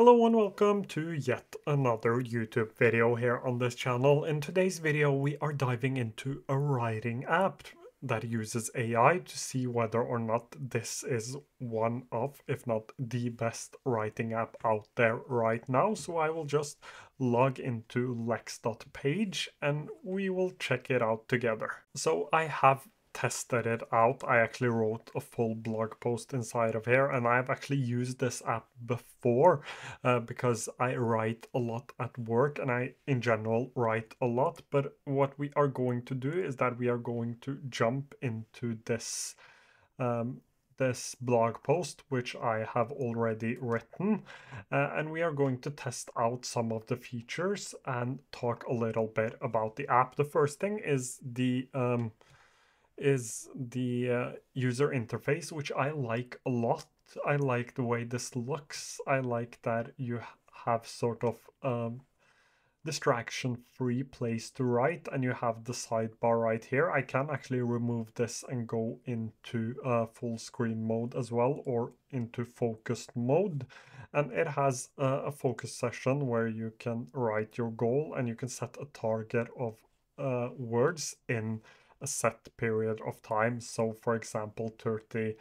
Hello and welcome to yet another YouTube video here on this channel. In today's video we are diving into a writing app that uses AI to see whether or not this is one of, if not the best writing app out there right now. So I will just log into lex.page and we will check it out together. So I have tested it out. I actually wrote a full blog post inside of here and I've actually used this app before uh, because I write a lot at work and I in general write a lot. But what we are going to do is that we are going to jump into this um, this blog post, which I have already written, uh, and we are going to test out some of the features and talk a little bit about the app. The first thing is the um, is the uh, user interface, which I like a lot. I like the way this looks. I like that you have sort of um, distraction-free place to write and you have the sidebar right here. I can actually remove this and go into uh, full screen mode as well or into focused mode. And it has uh, a focus session where you can write your goal and you can set a target of uh, words in a set period of time. So for example, 30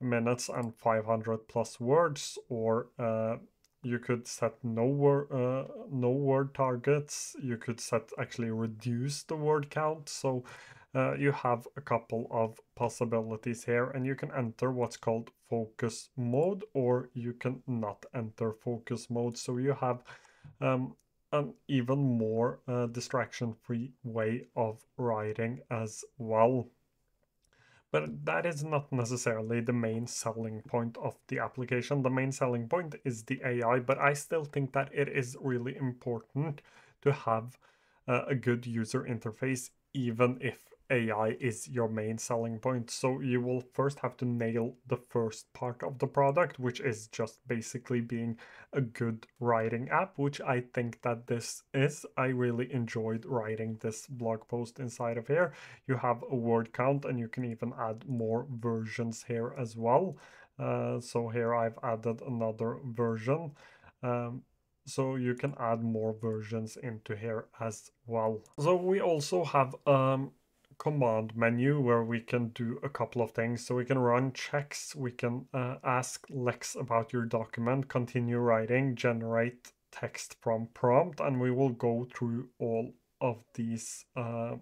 minutes and 500 plus words, or uh, you could set no word uh, no word targets. You could set actually reduce the word count. So uh, you have a couple of possibilities here and you can enter what's called focus mode or you can not enter focus mode. So you have um, an even more uh, distraction-free way of writing as well. But that is not necessarily the main selling point of the application. The main selling point is the AI, but I still think that it is really important to have uh, a good user interface, even if AI is your main selling point. So you will first have to nail the first part of the product, which is just basically being a good writing app, which I think that this is. I really enjoyed writing this blog post inside of here. You have a word count and you can even add more versions here as well. Uh, so here I've added another version. Um, so you can add more versions into here as well. So we also have um, command menu where we can do a couple of things. So we can run checks, we can uh, ask Lex about your document, continue writing, generate text from prompt, and we will go through all of these uh,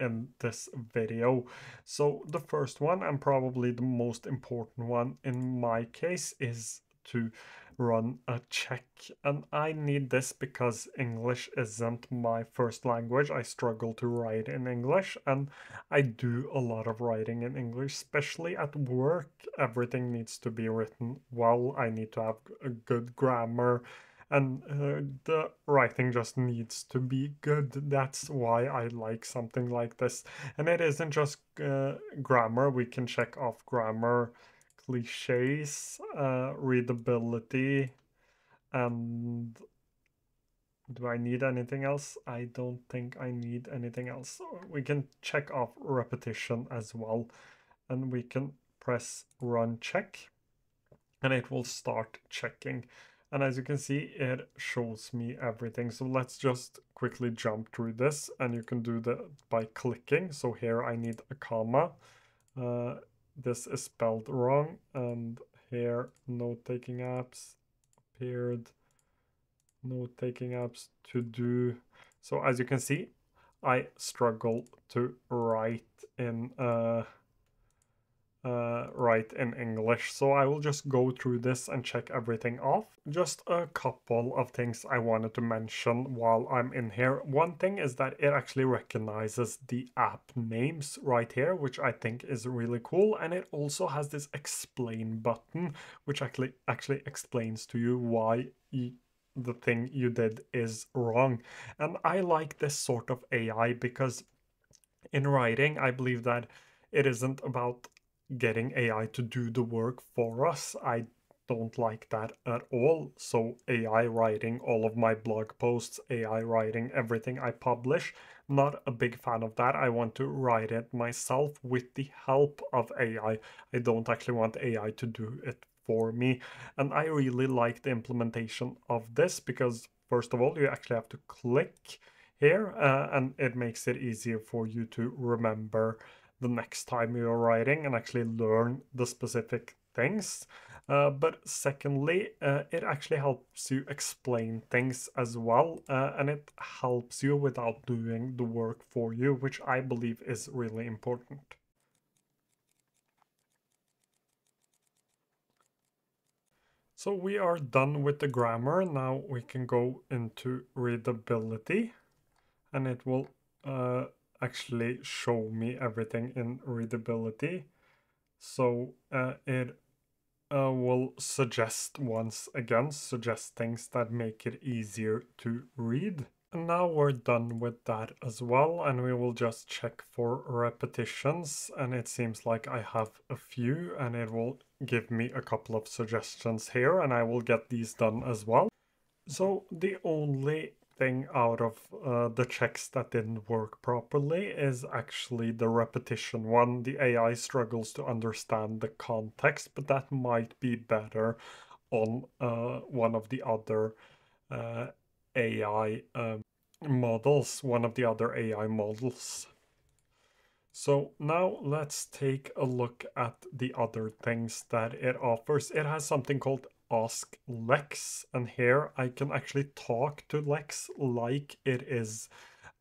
in this video. So the first one and probably the most important one in my case is to run a check. And I need this because English isn't my first language. I struggle to write in English and I do a lot of writing in English, especially at work. Everything needs to be written well. I need to have a good grammar and uh, the writing just needs to be good. That's why I like something like this. And it isn't just uh, grammar. We can check off grammar cliches, uh, readability, and do I need anything else? I don't think I need anything else. We can check off repetition as well, and we can press run check, and it will start checking. And as you can see, it shows me everything. So let's just quickly jump through this, and you can do that by clicking. So here I need a comma. Uh, this is spelled wrong and here note-taking apps appeared note-taking apps to do. So as you can see I struggle to write in uh, uh, write in English. So I will just go through this and check everything off. Just a couple of things I wanted to mention while I'm in here. One thing is that it actually recognizes the app names right here, which I think is really cool. And it also has this explain button, which actually actually explains to you why the thing you did is wrong. And I like this sort of AI because in writing, I believe that it isn't about getting AI to do the work for us. I don't like that at all. So AI writing all of my blog posts, AI writing everything I publish, not a big fan of that. I want to write it myself with the help of AI. I don't actually want AI to do it for me. And I really like the implementation of this because first of all, you actually have to click here uh, and it makes it easier for you to remember the next time you're writing and actually learn the specific things. Uh, but secondly, uh, it actually helps you explain things as well, uh, and it helps you without doing the work for you, which I believe is really important. So we are done with the grammar. Now we can go into readability, and it will uh, actually show me everything in readability. So uh, it uh, will suggest once again, suggest things that make it easier to read. And now we're done with that as well, and we will just check for repetitions. And it seems like I have a few, and it will give me a couple of suggestions here, and I will get these done as well. So the only thing out of uh, the checks that didn't work properly is actually the repetition one. The AI struggles to understand the context, but that might be better on uh, one of the other uh, AI um, models, one of the other AI models. So now let's take a look at the other things that it offers. It has something called ask Lex, and here I can actually talk to Lex like it is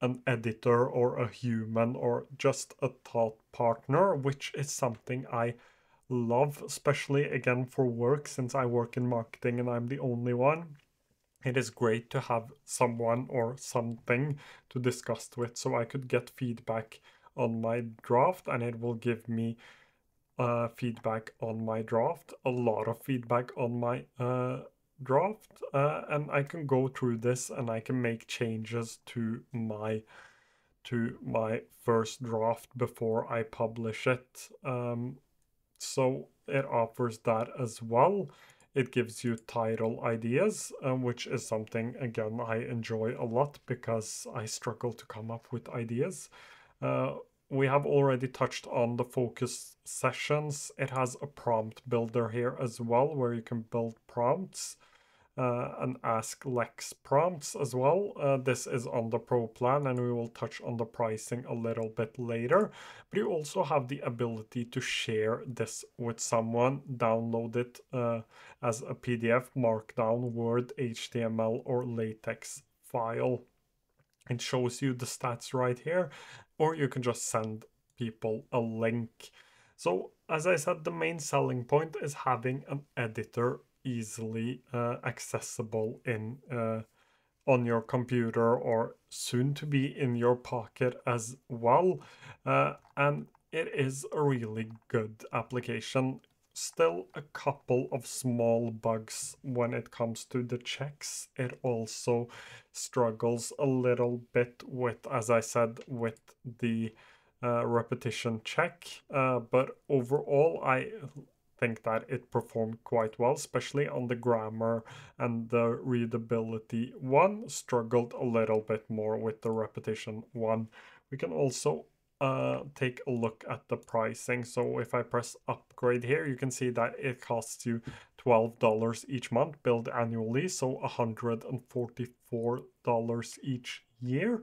an editor or a human or just a thought partner, which is something I love, especially again for work since I work in marketing and I'm the only one. It is great to have someone or something to discuss with so I could get feedback on my draft and it will give me uh, feedback on my draft, a lot of feedback on my uh, draft, uh, and I can go through this and I can make changes to my to my first draft before I publish it. Um, so it offers that as well. It gives you title ideas, um, which is something again I enjoy a lot because I struggle to come up with ideas. Uh, we have already touched on the focus sessions. It has a prompt builder here as well, where you can build prompts uh, and ask Lex prompts as well. Uh, this is on the pro plan and we will touch on the pricing a little bit later. But you also have the ability to share this with someone, download it uh, as a PDF, Markdown, Word, HTML or LaTeX file. It shows you the stats right here or you can just send people a link. So as I said, the main selling point is having an editor easily uh, accessible in uh, on your computer or soon to be in your pocket as well. Uh, and it is a really good application. Still a couple of small bugs when it comes to the checks. It also struggles a little bit with, as I said, with the uh, repetition check. Uh, but overall, I think that it performed quite well, especially on the grammar and the readability one. Struggled a little bit more with the repetition one. We can also uh, take a look at the pricing. So if I press upgrade here, you can see that it costs you $12 each month billed annually, so $144 each year.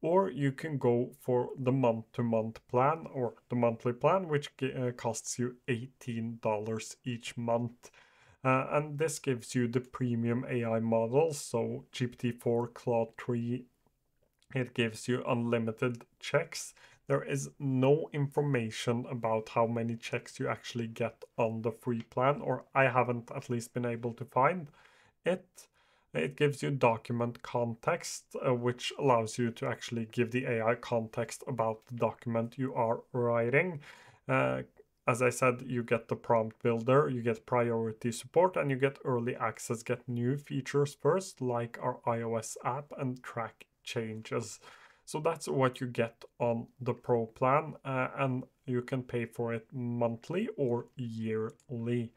Or you can go for the month to month plan or the monthly plan, which uh, costs you $18 each month. Uh, and this gives you the premium AI models, so GPT-4, Claude 3. It gives you unlimited checks there is no information about how many checks you actually get on the free plan, or I haven't at least been able to find it. It gives you document context, uh, which allows you to actually give the AI context about the document you are writing. Uh, as I said, you get the prompt builder, you get priority support, and you get early access, get new features first, like our iOS app, and track changes. So that's what you get on the Pro plan, uh, and you can pay for it monthly or yearly.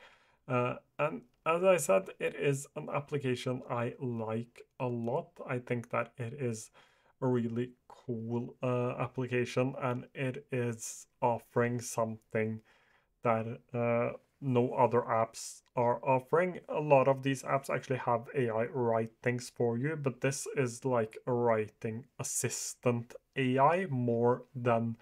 Uh, and as I said, it is an application I like a lot. I think that it is a really cool uh, application and it is offering something that uh, no other apps are offering. A lot of these apps actually have AI write things for you, but this is like a writing assistant AI more than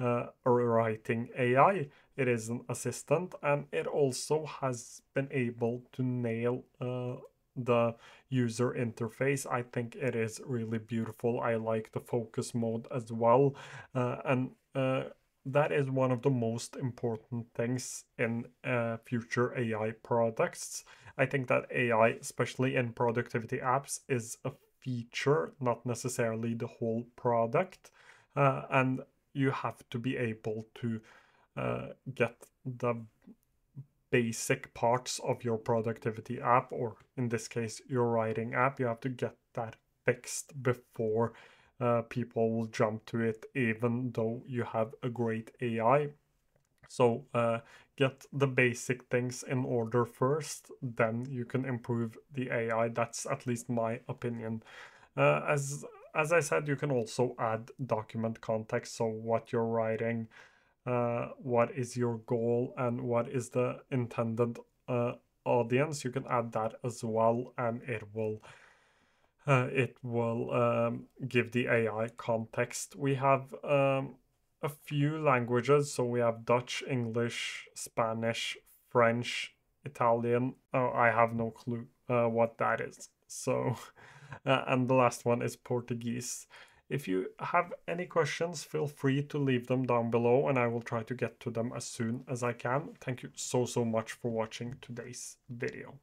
uh, a writing AI. It is an assistant, and it also has been able to nail uh, the user interface. I think it is really beautiful. I like the focus mode as well, uh, and uh, that is one of the most important things in uh, future AI products. I think that AI, especially in productivity apps, is a feature, not necessarily the whole product. Uh, and you have to be able to uh, get the basic parts of your productivity app, or in this case, your writing app. You have to get that fixed before uh, people will jump to it, even though you have a great AI. So uh, get the basic things in order first, then you can improve the AI. That's at least my opinion. Uh, as as I said, you can also add document context. So what you're writing, uh, what is your goal, and what is the intended uh, audience. You can add that as well, and it will uh, it will um, give the AI context. We have um, a few languages, so we have Dutch, English, Spanish, French, Italian. Oh, I have no clue uh, what that is. So, uh, and the last one is Portuguese. If you have any questions, feel free to leave them down below and I will try to get to them as soon as I can. Thank you so, so much for watching today's video.